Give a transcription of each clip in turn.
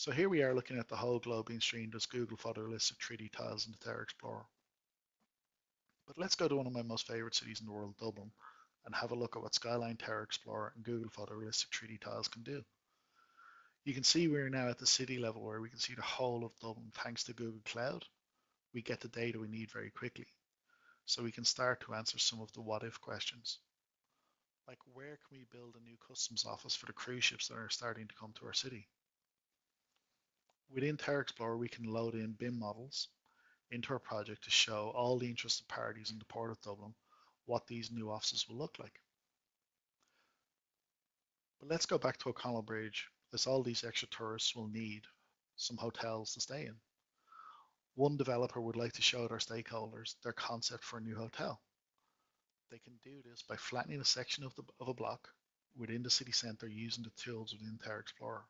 So here we are looking at the whole globe being streamed as Google photorealistic 3D tiles in the Terra Explorer. But let's go to one of my most favorite cities in the world, Dublin, and have a look at what Skyline Terra Explorer and Google photorealistic 3D tiles can do. You can see we're now at the city level where we can see the whole of Dublin thanks to Google Cloud. We get the data we need very quickly. So we can start to answer some of the what if questions. Like where can we build a new customs office for the cruise ships that are starting to come to our city? Within Terra Explorer, we can load in BIM models into our project to show all the interested parties in the Port of Dublin what these new offices will look like. But let's go back to O'Connell Bridge, as all these extra tourists will need some hotels to stay in. One developer would like to show their stakeholders their concept for a new hotel. They can do this by flattening a section of, the, of a block within the city centre using the tools within Terra Explorer.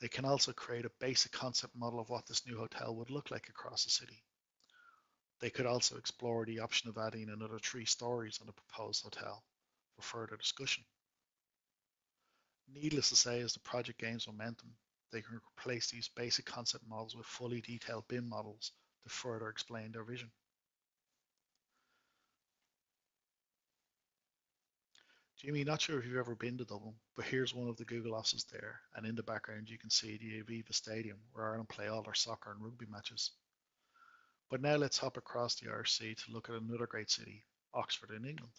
They can also create a basic concept model of what this new hotel would look like across the city. They could also explore the option of adding another three stories on the proposed hotel for further discussion. Needless to say, as the project gains momentum, they can replace these basic concept models with fully detailed BIM models to further explain their vision. Jimmy, not sure if you've ever been to Dublin, but here's one of the Google offices there, and in the background you can see the Aviva Stadium where Ireland play all their soccer and rugby matches. But now let's hop across the Irish Sea to look at another great city, Oxford in England.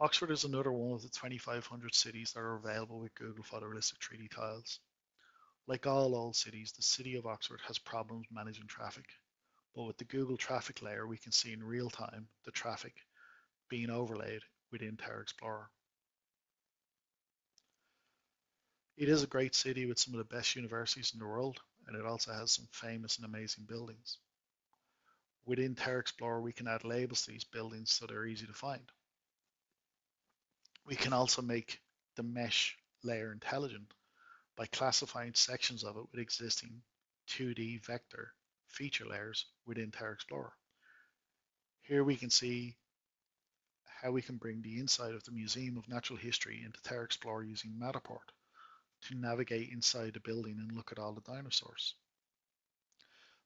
Oxford is another one of the 2,500 cities that are available with Google Photorealistic 3D tiles. Like all old cities, the city of Oxford has problems managing traffic, but with the Google traffic layer, we can see in real time the traffic being overlaid within Terra Explorer. It is a great city with some of the best universities in the world, and it also has some famous and amazing buildings. Within Terra Explorer, we can add labels to these buildings so they're easy to find. We can also make the mesh layer intelligent by classifying sections of it with existing 2D vector feature layers within Terra Explorer. Here we can see how we can bring the inside of the Museum of Natural History into Terra Explorer using Matterport to navigate inside the building and look at all the dinosaurs.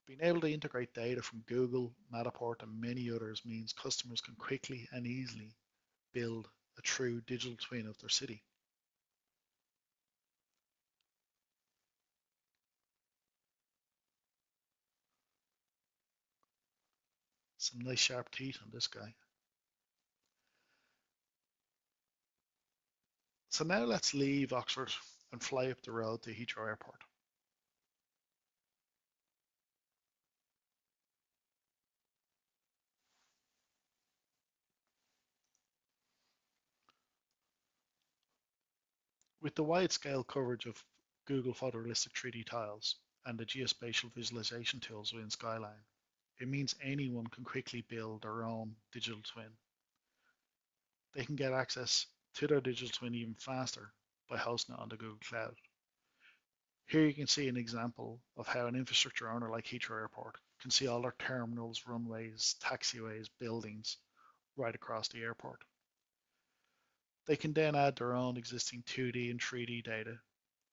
Being able to integrate data from Google, Matterport, and many others means customers can quickly and easily build a true digital twin of their city. Some nice sharp teeth on this guy. So now let's leave Oxford and fly up the road to Heathrow Airport. With the wide-scale coverage of Google Photorealistic 3D tiles and the geospatial visualization tools within Skyline, it means anyone can quickly build their own digital twin. They can get access to their digital twin even faster by hosting it on the Google Cloud. Here you can see an example of how an infrastructure owner like Heathrow Airport can see all their terminals, runways, taxiways, buildings right across the airport. They can then add their own existing 2D and 3D data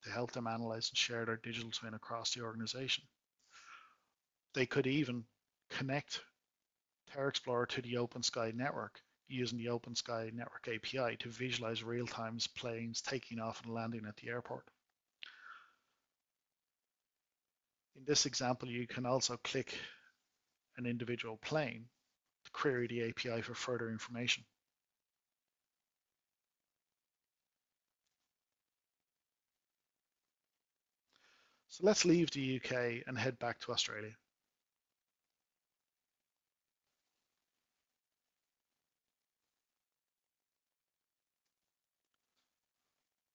to help them analyze and share their digital twin across the organization. They could even connect Terra Explorer to the OpenSky network using the OpenSky Network API to visualize real-time planes taking off and landing at the airport. In this example, you can also click an individual plane to query the API for further information. So let's leave the UK and head back to Australia.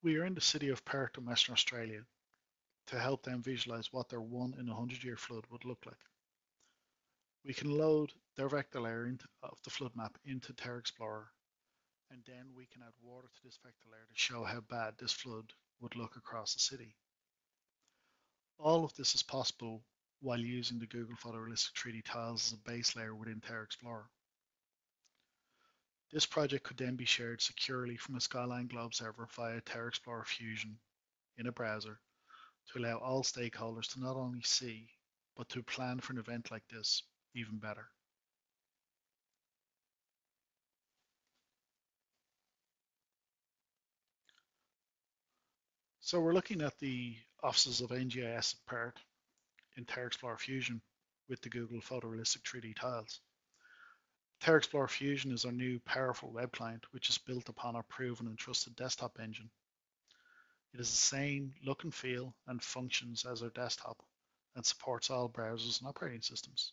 We are in the city of Perth in Western Australia to help them visualize what their one in a hundred year flood would look like. We can load their vector layer into, of the flood map into Terra Explorer and then we can add water to this vector layer to show how bad this flood would look across the city. All of this is possible while using the Google Photorealistic 3D tiles as a base layer within Terra Explorer. This project could then be shared securely from a Skyline Globe server via Terra Explorer Fusion in a browser to allow all stakeholders to not only see, but to plan for an event like this even better. So we're looking at the offices of NGIS part in Terra Explorer Fusion with the Google Photorealistic 3D tiles. Terra Explorer Fusion is our new powerful web client, which is built upon our proven and trusted desktop engine. It is the same look and feel and functions as our desktop and supports all browsers and operating systems.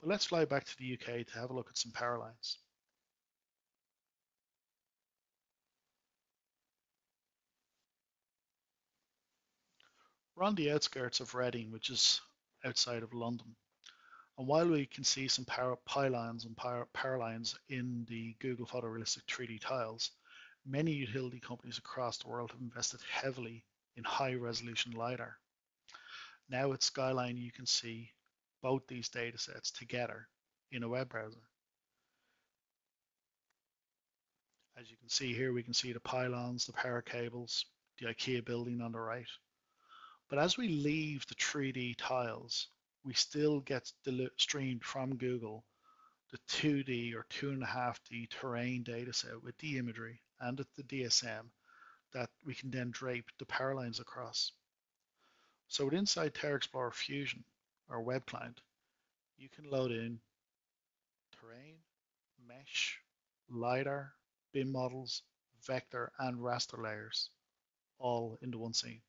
But let's fly back to the UK to have a look at some power lines. We're on the outskirts of Reading, which is outside of London. And while we can see some power pylons and power, power lines in the Google Photorealistic 3D tiles, many utility companies across the world have invested heavily in high resolution LiDAR. Now at Skyline, you can see both these data sets together in a web browser. As you can see here, we can see the pylons, the power cables, the IKEA building on the right. But as we leave the 3D tiles, we still get streamed from Google the 2D or 2.5D terrain data set with the imagery and the DSM that we can then drape the power lines across. So with inside Terra Explorer Fusion, our web client, you can load in terrain, mesh, LiDAR, BIM models, vector, and raster layers all into one scene.